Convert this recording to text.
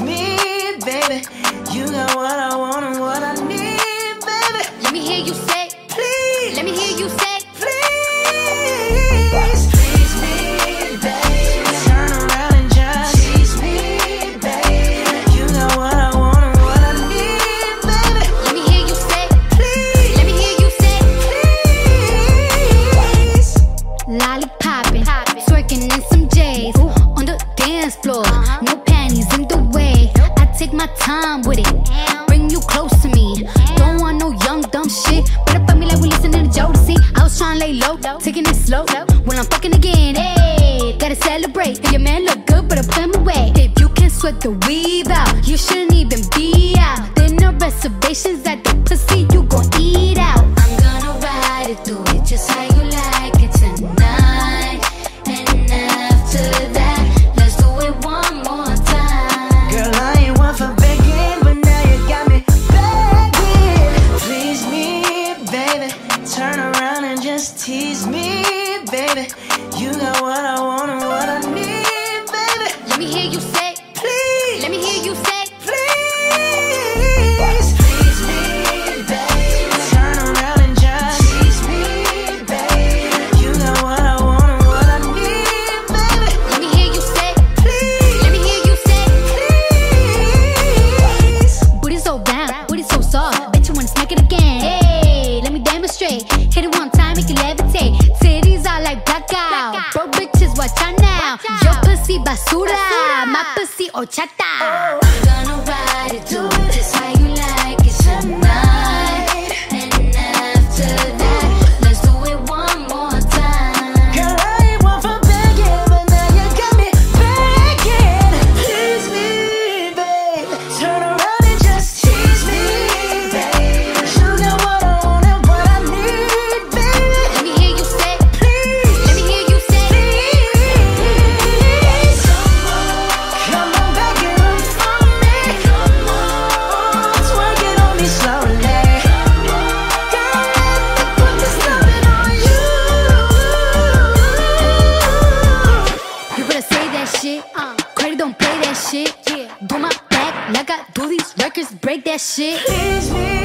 me, baby. You got what I want and what I need. time with it. Bring you close to me. Don't want no young, dumb shit. Better fuck me like we listening to Jodeci. I was trying to lay low, taking it slow. When I'm fucking again, hey, gotta celebrate. If your man look good, but I put him away. If you can sweat the weave out, you shouldn't even be out. There no reservations at the pussy. Baby. Turn around and just tease me, baby. You got what I want and what I need, baby. Let me hear you say, Please, let me hear you say. Your pussy basura, my pussy horchata. I'm oh. gonna ride it, break that shit.